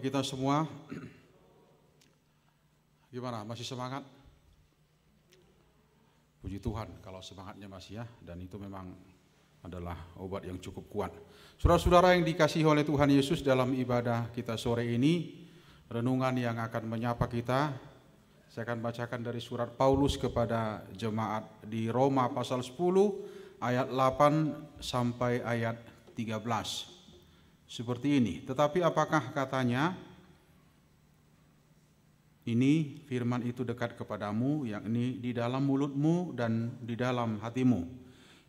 kita semua. Gimana? Masih semangat? Puji Tuhan kalau semangatnya masih ya. Dan itu memang adalah obat yang cukup kuat. Saudara-saudara yang dikasihi oleh Tuhan Yesus dalam ibadah kita sore ini renungan yang akan menyapa kita saya akan bacakan dari surat Paulus kepada jemaat di Roma pasal 10 ayat 8 sampai ayat 13 seperti ini. Tetapi apakah katanya ini firman itu dekat kepadamu, yang ini di dalam mulutmu dan di dalam hatimu.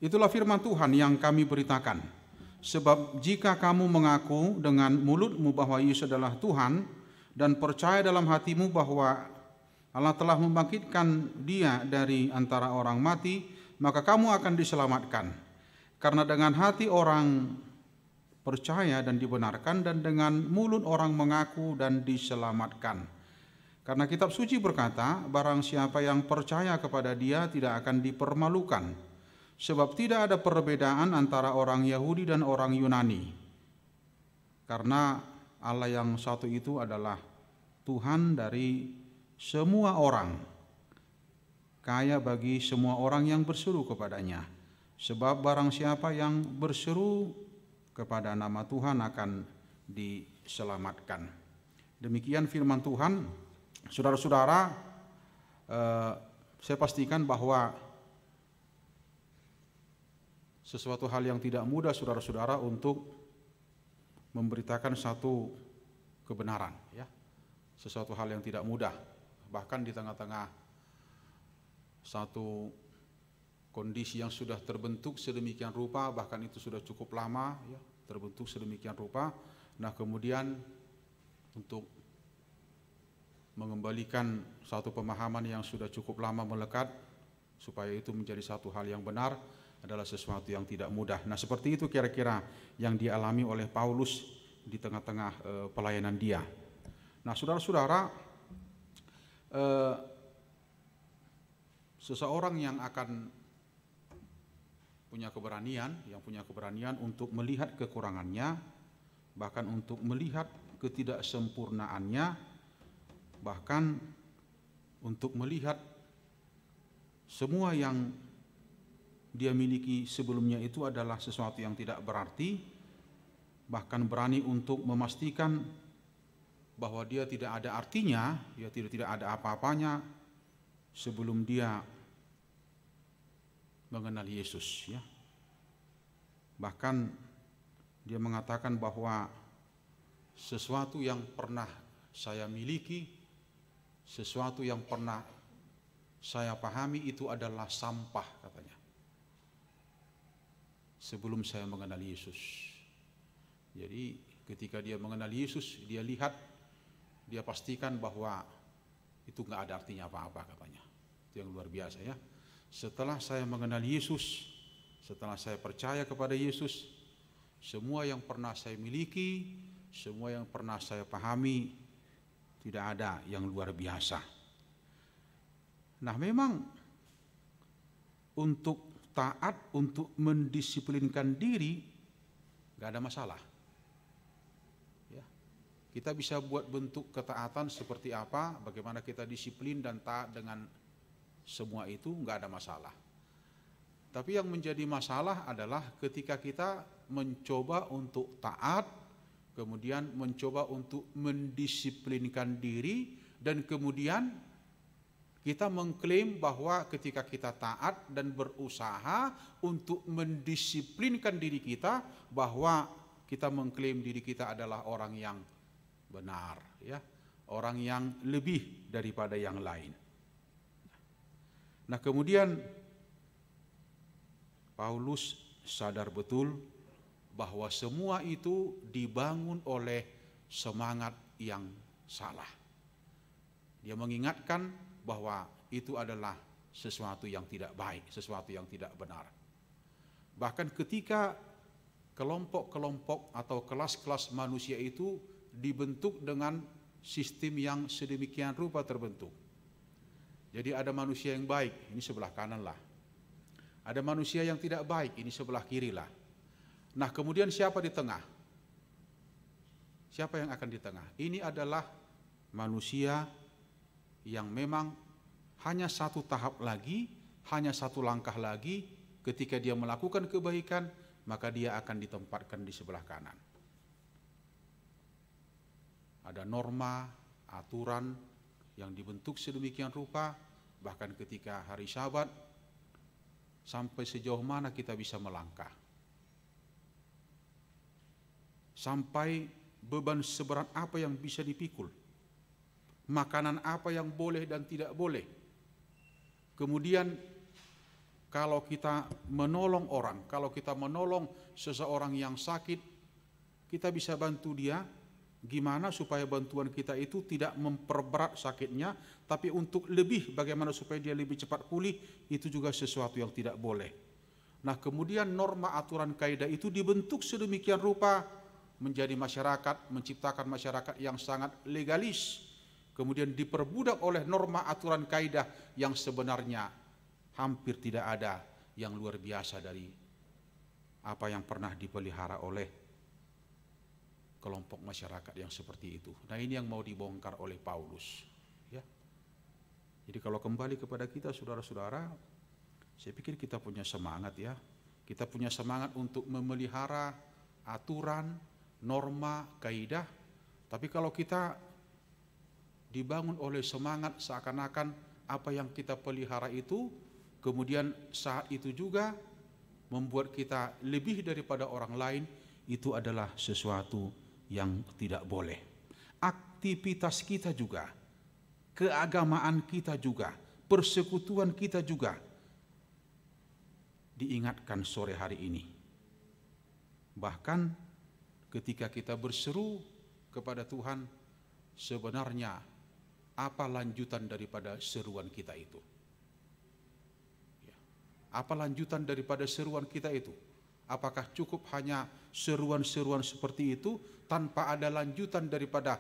Itulah firman Tuhan yang kami beritakan. Sebab jika kamu mengaku dengan mulutmu bahwa Yesus adalah Tuhan dan percaya dalam hatimu bahwa Allah telah membangkitkan dia dari antara orang mati, maka kamu akan diselamatkan. Karena dengan hati orang percaya dan dibenarkan dan dengan mulut orang mengaku dan diselamatkan. Karena kitab suci berkata, barang siapa yang percaya kepada dia tidak akan dipermalukan. Sebab tidak ada perbedaan antara orang Yahudi dan orang Yunani. Karena Allah yang satu itu adalah Tuhan dari semua orang. Kaya bagi semua orang yang berseru kepadanya. Sebab barang siapa yang berseru kepada nama Tuhan akan diselamatkan. Demikian firman Tuhan. Saudara-saudara, eh, saya pastikan bahwa sesuatu hal yang tidak mudah saudara-saudara untuk memberitakan satu kebenaran ya. Sesuatu hal yang tidak mudah. Bahkan di tengah-tengah satu kondisi yang sudah terbentuk sedemikian rupa bahkan itu sudah cukup lama ya terbentuk sedemikian rupa nah kemudian untuk mengembalikan satu pemahaman yang sudah cukup lama melekat supaya itu menjadi satu hal yang benar adalah sesuatu yang tidak mudah. Nah, seperti itu kira-kira yang dialami oleh Paulus di tengah-tengah e, pelayanan dia. Nah, saudara-saudara, e, seseorang yang akan punya keberanian, yang punya keberanian untuk melihat kekurangannya, bahkan untuk melihat ketidaksempurnaannya, bahkan untuk melihat semua yang dia miliki sebelumnya itu adalah sesuatu yang tidak berarti, bahkan berani untuk memastikan bahwa dia tidak ada artinya, ya tidak tidak ada apa-apanya sebelum dia mengenal Yesus ya. Bahkan dia mengatakan bahwa sesuatu yang pernah saya miliki, sesuatu yang pernah saya pahami itu adalah sampah katanya. Sebelum saya mengenal Yesus. Jadi ketika dia mengenal Yesus, dia lihat, dia pastikan bahwa itu nggak ada artinya apa-apa katanya. Itu yang luar biasa ya. Setelah saya mengenal Yesus, setelah saya percaya kepada Yesus, semua yang pernah saya miliki, semua yang pernah saya pahami, tidak ada yang luar biasa. Nah, memang untuk taat, untuk mendisiplinkan diri, gak ada masalah. Ya, kita bisa buat bentuk ketaatan seperti apa, bagaimana kita disiplin dan taat dengan semua itu nggak ada masalah. Tapi yang menjadi masalah adalah ketika kita mencoba untuk taat, kemudian mencoba untuk mendisiplinkan diri, dan kemudian kita mengklaim bahwa ketika kita taat dan berusaha untuk mendisiplinkan diri kita, bahwa kita mengklaim diri kita adalah orang yang benar, ya, orang yang lebih daripada yang lain. Nah kemudian Paulus sadar betul bahwa semua itu dibangun oleh semangat yang salah. Dia mengingatkan bahwa itu adalah sesuatu yang tidak baik, sesuatu yang tidak benar. Bahkan ketika kelompok-kelompok atau kelas-kelas manusia itu dibentuk dengan sistem yang sedemikian rupa terbentuk jadi ada manusia yang baik, ini sebelah kanan lah. Ada manusia yang tidak baik, ini sebelah kiri lah. Nah kemudian siapa di tengah? Siapa yang akan di tengah? Ini adalah manusia yang memang hanya satu tahap lagi, hanya satu langkah lagi, ketika dia melakukan kebaikan, maka dia akan ditempatkan di sebelah kanan. Ada norma, aturan yang dibentuk sedemikian rupa, bahkan ketika hari Sabat, sampai sejauh mana kita bisa melangkah. Sampai beban seberat apa yang bisa dipikul. Makanan apa yang boleh dan tidak boleh. Kemudian kalau kita menolong orang, kalau kita menolong seseorang yang sakit, kita bisa bantu dia gimana supaya bantuan kita itu tidak memperberat sakitnya, tapi untuk lebih bagaimana supaya dia lebih cepat pulih, itu juga sesuatu yang tidak boleh. Nah kemudian norma aturan kaidah itu dibentuk sedemikian rupa menjadi masyarakat, menciptakan masyarakat yang sangat legalis, kemudian diperbudak oleh norma aturan kaidah yang sebenarnya hampir tidak ada yang luar biasa dari apa yang pernah dipelihara oleh kelompok masyarakat yang seperti itu. Nah ini yang mau dibongkar oleh Paulus. Ya. Jadi kalau kembali kepada kita saudara-saudara, saya pikir kita punya semangat ya. Kita punya semangat untuk memelihara aturan, norma, kaidah. Tapi kalau kita dibangun oleh semangat seakan-akan apa yang kita pelihara itu, kemudian saat itu juga membuat kita lebih daripada orang lain, itu adalah sesuatu yang tidak boleh. Aktivitas kita juga, keagamaan kita juga, persekutuan kita juga diingatkan sore hari ini. Bahkan ketika kita berseru kepada Tuhan, sebenarnya apa lanjutan daripada seruan kita itu? Ya. Apa lanjutan daripada seruan kita itu? Apakah cukup hanya seruan-seruan seperti itu tanpa ada lanjutan daripada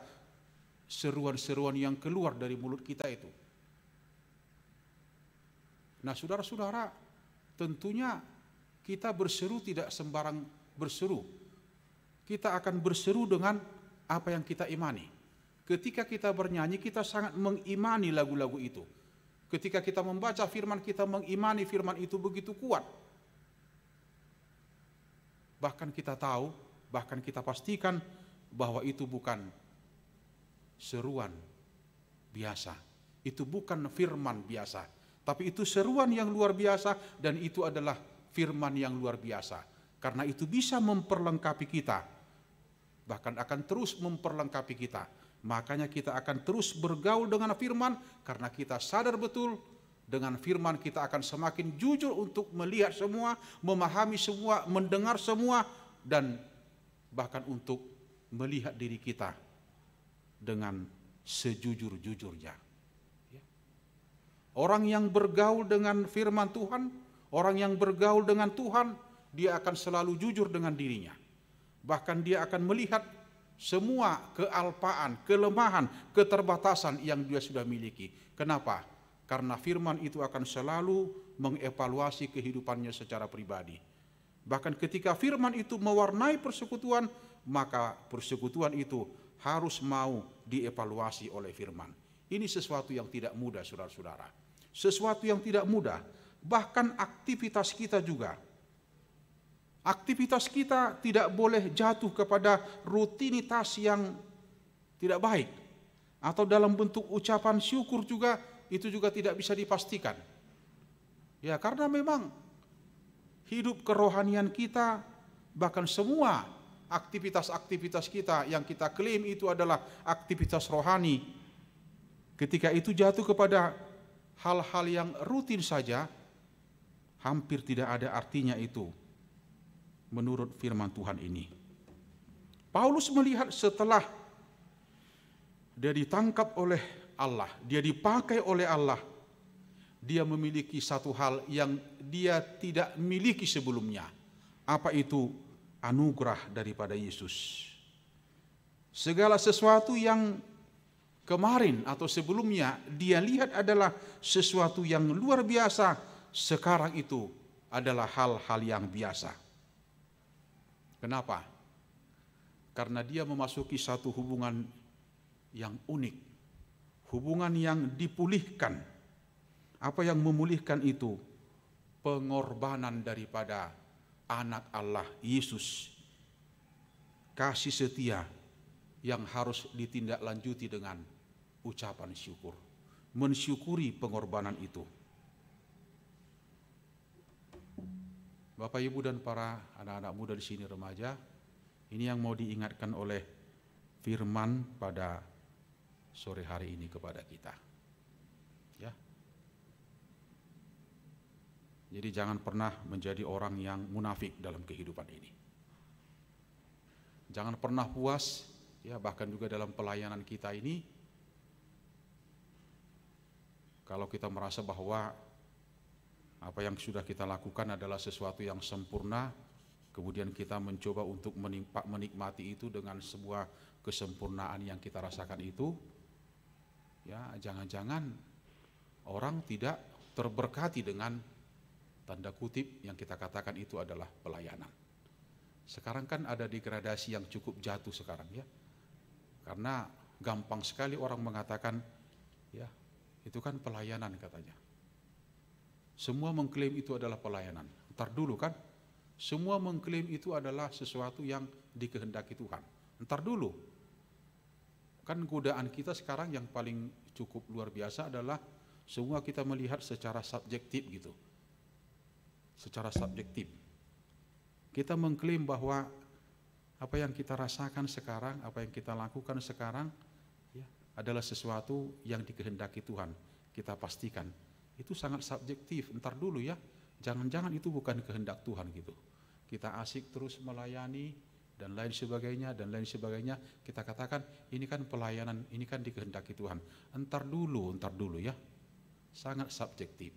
seruan-seruan yang keluar dari mulut kita itu? Nah, saudara-saudara, tentunya kita berseru tidak sembarang berseru. Kita akan berseru dengan apa yang kita imani. Ketika kita bernyanyi, kita sangat mengimani lagu-lagu itu. Ketika kita membaca firman, kita mengimani firman itu begitu kuat bahkan kita tahu, bahkan kita pastikan bahwa itu bukan seruan biasa. Itu bukan firman biasa, tapi itu seruan yang luar biasa dan itu adalah firman yang luar biasa. Karena itu bisa memperlengkapi kita, bahkan akan terus memperlengkapi kita. Makanya kita akan terus bergaul dengan firman karena kita sadar betul dengan firman kita akan semakin jujur untuk melihat semua, memahami semua, mendengar semua, dan bahkan untuk melihat diri kita dengan sejujur-jujurnya. Ya. Orang yang bergaul dengan firman Tuhan, orang yang bergaul dengan Tuhan, dia akan selalu jujur dengan dirinya. Bahkan dia akan melihat semua kealpaan, kelemahan, keterbatasan yang dia sudah miliki. Kenapa? karena firman itu akan selalu mengevaluasi kehidupannya secara pribadi. Bahkan ketika firman itu mewarnai persekutuan, maka persekutuan itu harus mau dievaluasi oleh firman. Ini sesuatu yang tidak mudah, saudara-saudara. Sesuatu yang tidak mudah, bahkan aktivitas kita juga. Aktivitas kita tidak boleh jatuh kepada rutinitas yang tidak baik, atau dalam bentuk ucapan syukur juga itu juga tidak bisa dipastikan. Ya, karena memang hidup kerohanian kita bahkan semua aktivitas-aktivitas kita yang kita klaim itu adalah aktivitas rohani. Ketika itu jatuh kepada hal-hal yang rutin saja, hampir tidak ada artinya itu menurut firman Tuhan ini. Paulus melihat setelah dia ditangkap oleh Allah, dia dipakai oleh Allah. Dia memiliki satu hal yang dia tidak miliki sebelumnya. Apa itu? Anugerah daripada Yesus. Segala sesuatu yang kemarin atau sebelumnya dia lihat adalah sesuatu yang luar biasa, sekarang itu adalah hal-hal yang biasa. Kenapa? karena dia memasuki satu hubungan yang unik, hubungan yang dipulihkan. Apa yang memulihkan itu? Pengorbanan daripada anak Allah Yesus. Kasih setia yang harus ditindaklanjuti dengan ucapan syukur. Mensyukuri pengorbanan itu. Bapak Ibu dan para anak-anak muda di sini remaja, ini yang mau diingatkan oleh firman pada sore hari ini kepada kita. Ya. Jadi jangan pernah menjadi orang yang munafik dalam kehidupan ini. Jangan pernah puas ya bahkan juga dalam pelayanan kita ini kalau kita merasa bahwa apa yang sudah kita lakukan adalah sesuatu yang sempurna, kemudian kita mencoba untuk menikmati itu dengan sebuah kesempurnaan yang kita rasakan itu, ya jangan-jangan orang tidak terberkati dengan tanda kutip yang kita katakan itu adalah pelayanan. Sekarang kan ada degradasi yang cukup jatuh sekarang ya, karena gampang sekali orang mengatakan ya itu kan pelayanan katanya. Semua mengklaim itu adalah pelayanan. Ntar dulu kan, semua mengklaim itu adalah sesuatu yang dikehendaki Tuhan. Ntar dulu. Kan godaan kita sekarang yang paling cukup luar biasa adalah semua kita melihat secara subjektif gitu. Secara subjektif. Kita mengklaim bahwa apa yang kita rasakan sekarang, apa yang kita lakukan sekarang ya, adalah sesuatu yang dikehendaki Tuhan. Kita pastikan itu sangat subjektif. Entar dulu ya, jangan-jangan itu bukan kehendak Tuhan gitu. Kita asik terus melayani dan lain sebagainya dan lain sebagainya. Kita katakan ini kan pelayanan, ini kan dikehendaki Tuhan. Entar dulu, entar dulu ya. Sangat subjektif.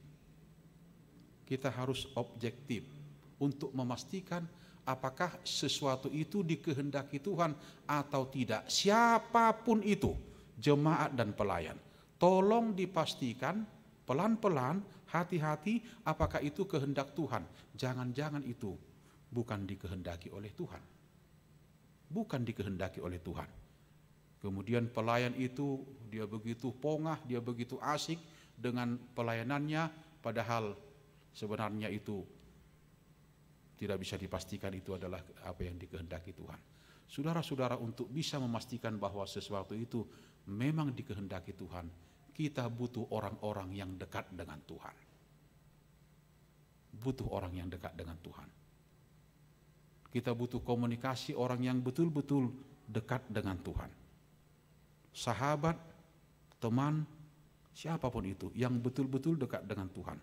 Kita harus objektif untuk memastikan apakah sesuatu itu dikehendaki Tuhan atau tidak. Siapa pun itu, jemaat dan pelayan. Tolong dipastikan Pelan-pelan, hati-hati apakah itu kehendak Tuhan. Jangan-jangan itu bukan dikehendaki oleh Tuhan. Bukan dikehendaki oleh Tuhan. Kemudian pelayan itu dia begitu pongah, dia begitu asik dengan pelayanannya padahal sebenarnya itu tidak bisa dipastikan itu adalah apa yang dikehendaki Tuhan. Saudara-saudara untuk bisa memastikan bahwa sesuatu itu memang dikehendaki Tuhan, kita butuh orang-orang yang dekat dengan Tuhan. Butuh orang yang dekat dengan Tuhan. Kita butuh komunikasi orang yang betul-betul dekat dengan Tuhan. Sahabat, teman, siapa pun itu yang betul-betul dekat dengan Tuhan.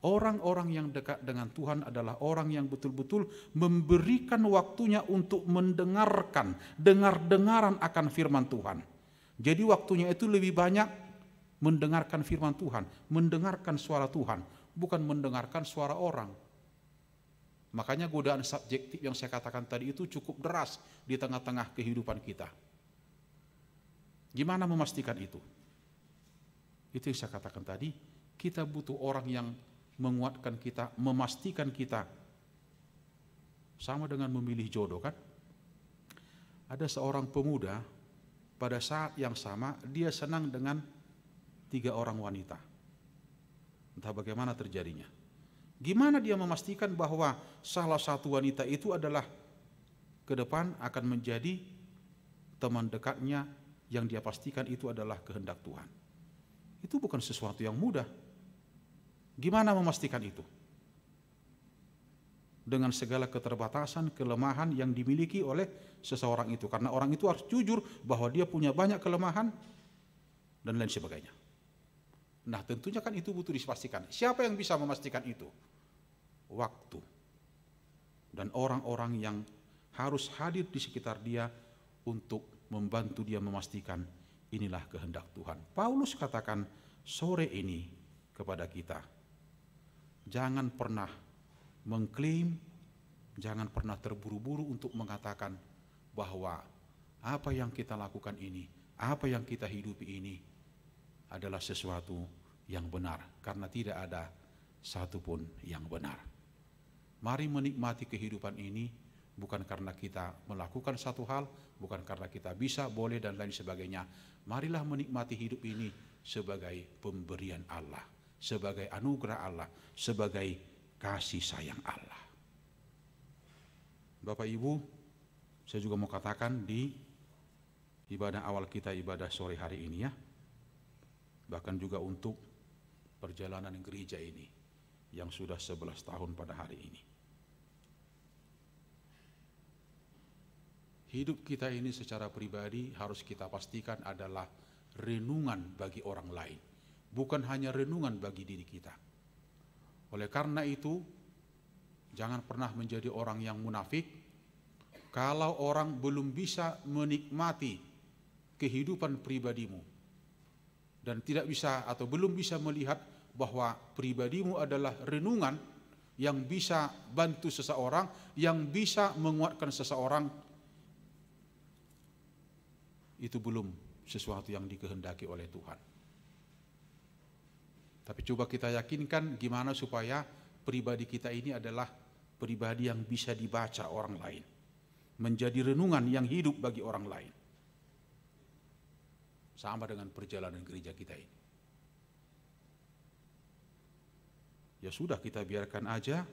Orang-orang yang dekat dengan Tuhan adalah orang yang betul-betul memberikan waktunya untuk mendengarkan, dengar-dengaran akan firman Tuhan. Jadi waktunya itu lebih banyak mendengarkan firman Tuhan, mendengarkan suara Tuhan, bukan mendengarkan suara orang. Makanya godaan subjektif yang saya katakan tadi itu cukup deras di tengah-tengah kehidupan kita. Gimana memastikan itu? Itu yang saya katakan tadi, kita butuh orang yang menguatkan kita, memastikan kita. Sama dengan memilih jodoh kan? Ada seorang pemuda pada saat yang sama dia senang dengan tiga orang wanita. Entah bagaimana terjadinya. Gimana dia memastikan bahwa salah satu wanita itu adalah ke depan akan menjadi teman dekatnya yang dia pastikan itu adalah kehendak Tuhan. Itu bukan sesuatu yang mudah. Gimana memastikan itu? Dengan segala keterbatasan, kelemahan yang dimiliki oleh seseorang itu. Karena orang itu harus jujur bahwa dia punya banyak kelemahan dan lain sebagainya. Nah tentunya kan itu butuh dipastikan. Siapa yang bisa memastikan itu? Waktu. Dan orang-orang yang harus hadir di sekitar dia untuk membantu dia memastikan inilah kehendak Tuhan. Paulus katakan sore ini kepada kita, jangan pernah mengklaim, jangan pernah terburu-buru untuk mengatakan bahwa apa yang kita lakukan ini, apa yang kita hidupi ini adalah sesuatu yang benar karena tidak ada satupun yang benar. Mari menikmati kehidupan ini Bukan karena kita melakukan satu hal, bukan karena kita bisa, boleh dan lain sebagainya. Marilah menikmati hidup ini sebagai pemberian Allah, sebagai anugerah Allah, sebagai kasih sayang Allah. Bapak Ibu, saya juga mau katakan di ibadah awal kita ibadah sore hari ini ya. Bahkan juga untuk perjalanan gereja ini yang sudah 11 tahun pada hari ini. Hidup kita ini secara pribadi harus kita pastikan adalah renungan bagi orang lain, bukan hanya renungan bagi diri kita. Oleh karena itu, jangan pernah menjadi orang yang munafik. Kalau orang belum bisa menikmati kehidupan pribadimu dan tidak bisa atau belum bisa melihat bahwa pribadimu adalah renungan yang bisa bantu seseorang, yang bisa menguatkan seseorang, itu belum sesuatu yang dikehendaki oleh Tuhan. Tapi coba kita yakinkan gimana supaya pribadi kita ini adalah pribadi yang bisa dibaca orang lain. Menjadi renungan yang hidup bagi orang lain. Sama dengan perjalanan gereja kita ini. Ya sudah kita biarkan aja.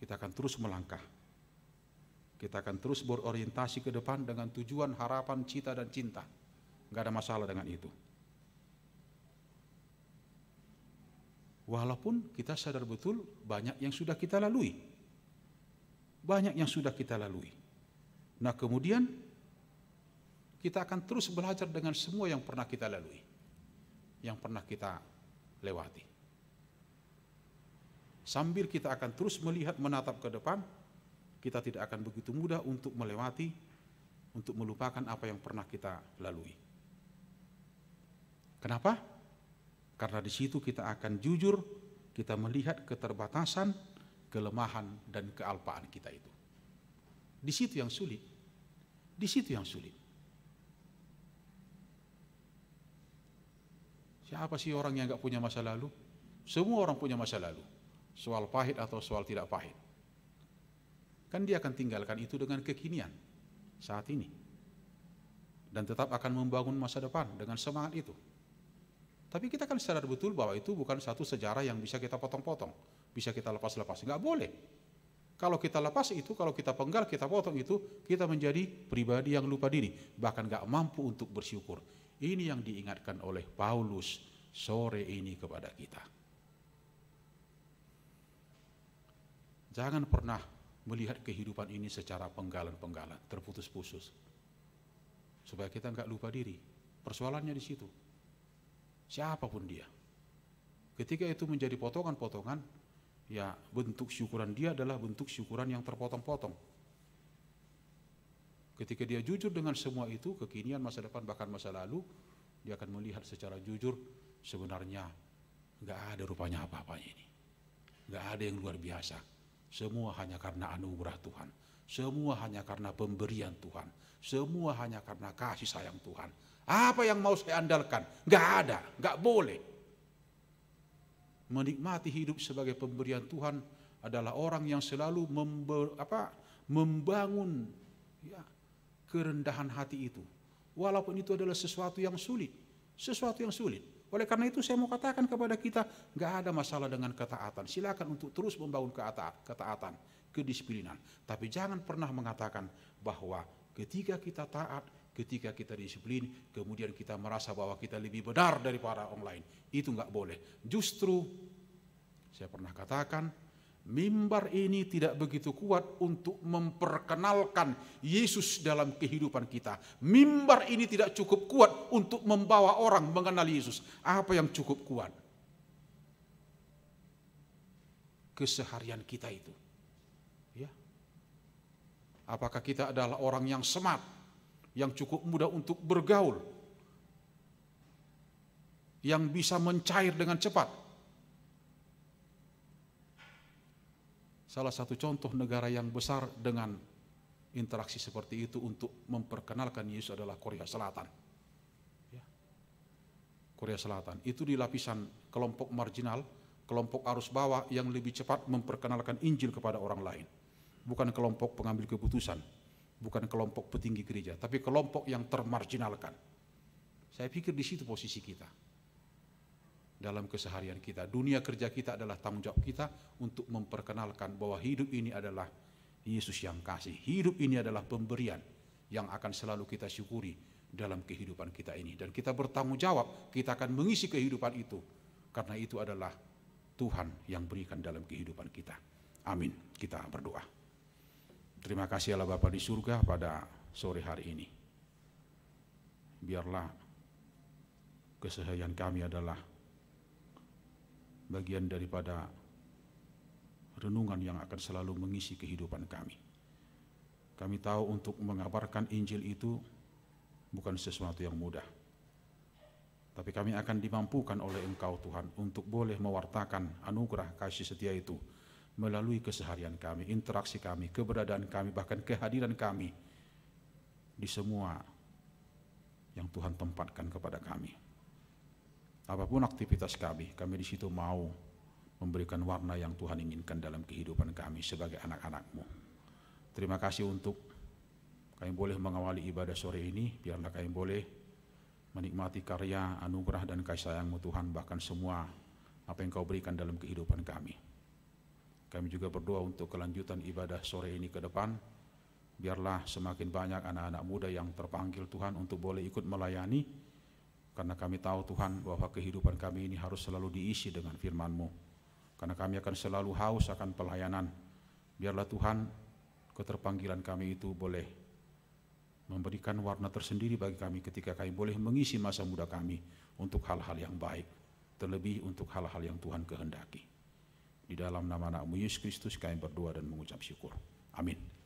Kita akan terus melangkah kita akan terus berorientasi ke depan dengan tujuan, harapan, cita, dan cinta. Gak ada masalah dengan itu. Walaupun kita sadar betul banyak yang sudah kita lalui. Banyak yang sudah kita lalui. Nah kemudian kita akan terus belajar dengan semua yang pernah kita lalui. Yang pernah kita lewati. Sambil kita akan terus melihat menatap ke depan, kita tidak akan begitu mudah untuk melewati, untuk melupakan apa yang pernah kita lalui. Kenapa? Karena di situ kita akan jujur, kita melihat keterbatasan, kelemahan, dan kealpaan kita itu. Di situ yang sulit. Di situ yang sulit. Siapa sih orang yang nggak punya masa lalu? Semua orang punya masa lalu. Soal pahit atau soal tidak pahit. Kan dia akan tinggalkan itu dengan kekinian saat ini. Dan tetap akan membangun masa depan dengan semangat itu. Tapi kita kan sadar betul bahwa itu bukan satu sejarah yang bisa kita potong-potong. Bisa kita lepas-lepas. Enggak boleh. Kalau kita lepas itu, kalau kita penggal, kita potong itu, kita menjadi pribadi yang lupa diri. Bahkan enggak mampu untuk bersyukur. Ini yang diingatkan oleh Paulus sore ini kepada kita. Jangan pernah melihat kehidupan ini secara penggalan-penggalan, terputus-putus. Supaya kita nggak lupa diri. Persoalannya di situ. Siapa pun dia. Ketika itu menjadi potongan-potongan, ya bentuk syukuran dia adalah bentuk syukuran yang terpotong-potong. Ketika dia jujur dengan semua itu, kekinian, masa depan, bahkan masa lalu, dia akan melihat secara jujur sebenarnya nggak ada rupanya apa-apanya ini. Nggak ada yang luar biasa semua hanya karena anugerah Tuhan. Semua hanya karena pemberian Tuhan. Semua hanya karena kasih sayang Tuhan. Apa yang mau saya andalkan? Gak ada, gak boleh. Menikmati hidup sebagai pemberian Tuhan adalah orang yang selalu member, apa, membangun ya, kerendahan hati itu. Walaupun itu adalah sesuatu yang sulit. Sesuatu yang sulit. Oleh karena itu saya mau katakan kepada kita, nggak ada masalah dengan ketaatan. Silakan untuk terus membangun ketaatan, kedisiplinan. Tapi jangan pernah mengatakan bahwa ketika kita taat, ketika kita disiplin, kemudian kita merasa bahwa kita lebih benar daripada orang lain. Itu nggak boleh. Justru saya pernah katakan, mimbar ini tidak begitu kuat untuk memperkenalkan Yesus dalam kehidupan kita. Mimbar ini tidak cukup kuat untuk membawa orang mengenal Yesus. Apa yang cukup kuat? Keseharian kita itu. Apakah kita adalah orang yang smart, yang cukup mudah untuk bergaul, yang bisa mencair dengan cepat, Salah satu contoh negara yang besar dengan interaksi seperti itu untuk memperkenalkan Yesus adalah Korea Selatan. Ya. Korea Selatan itu di lapisan kelompok marginal, kelompok arus bawah yang lebih cepat memperkenalkan Injil kepada orang lain. Bukan kelompok pengambil keputusan, bukan kelompok petinggi gereja, tapi kelompok yang termarginalkan. Saya pikir di situ posisi kita. Dalam keseharian kita, dunia kerja kita adalah tanggung jawab kita untuk memperkenalkan bahwa hidup ini adalah Yesus yang kasih. Hidup ini adalah pemberian yang akan selalu kita syukuri dalam kehidupan kita ini. Dan kita bertanggung jawab, kita akan mengisi kehidupan itu. Karena itu adalah Tuhan yang berikan dalam kehidupan kita. Amin. Kita berdoa. Terima kasih Allah Bapa di surga pada sore hari ini. Biarlah keseharian kami adalah bagian daripada renungan yang akan selalu mengisi kehidupan kami. Kami tahu untuk mengabarkan Injil itu bukan sesuatu yang mudah. Tapi kami akan dimampukan oleh Engkau Tuhan untuk boleh mewartakan anugerah kasih setia itu melalui keseharian kami, interaksi kami, keberadaan kami, bahkan kehadiran kami di semua yang Tuhan tempatkan kepada kami. Apa pun aktivitas kami, kami di situ mau memberikan warna yang Tuhan inginkan dalam kehidupan kami sebagai anak-anakmu. Terima kasih untuk kami boleh mengawali ibadah sore ini, biarlah kami boleh menikmati karya, anugerah dan kasih sayangmu Tuhan, bahkan semua apa yang kau berikan dalam kehidupan kami. Kami juga berdoa untuk kelanjutan ibadah sore ini ke depan. Biarlah semakin banyak anak-anak muda yang terpanggil Tuhan untuk boleh ikut melayani. Karena kami tahu Tuhan bahwa kehidupan kami ini harus selalu diisi dengan firman-Mu. Karena kami akan selalu haus akan pelayanan. Biarlah Tuhan keterpanggilan kami itu boleh memberikan warna tersendiri bagi kami ketika kami boleh mengisi masa muda kami untuk hal-hal yang baik. Terlebih untuk hal-hal yang Tuhan kehendaki. Di dalam nama anakmu Yesus Kristus kami berdoa dan mengucap syukur. Amin.